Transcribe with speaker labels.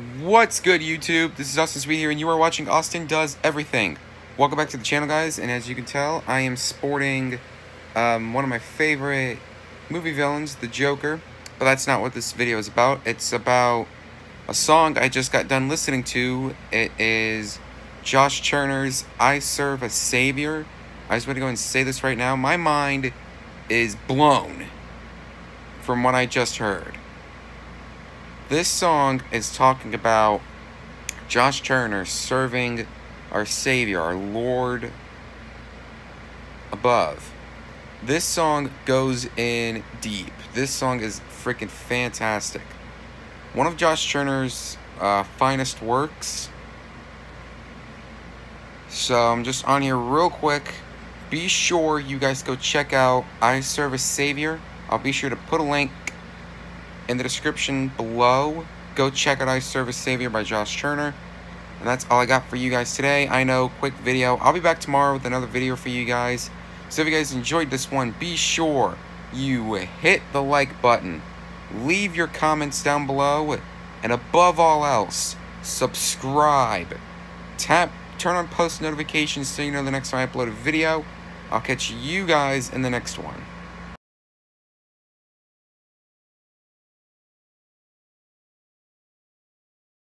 Speaker 1: What's good, YouTube? This is Austin Sweet here, and you are watching Austin Does Everything. Welcome back to the channel, guys, and as you can tell, I am sporting um, one of my favorite movie villains, the Joker, but that's not what this video is about. It's about a song I just got done listening to. It is Josh Turner's I Serve a Savior. I just want to go and say this right now. My mind is blown from what I just heard. This song is talking about Josh Turner serving our Savior, our Lord above. This song goes in deep. This song is freaking fantastic. One of Josh Turner's uh, finest works. So I'm just on here real quick. Be sure you guys go check out I Serve a Savior. I'll be sure to put a link in the description below. Go check out I Serve a Savior by Josh Turner. And that's all I got for you guys today. I know, quick video. I'll be back tomorrow with another video for you guys. So if you guys enjoyed this one, be sure you hit the like button. Leave your comments down below. And above all else, subscribe. Tap, turn on post notifications so you know the next time I upload a video. I'll catch you guys in the next one.